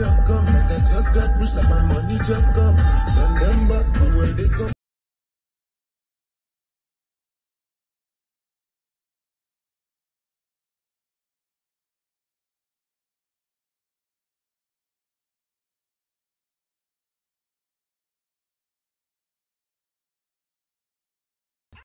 Just come, like I just got pushed. like my money just come.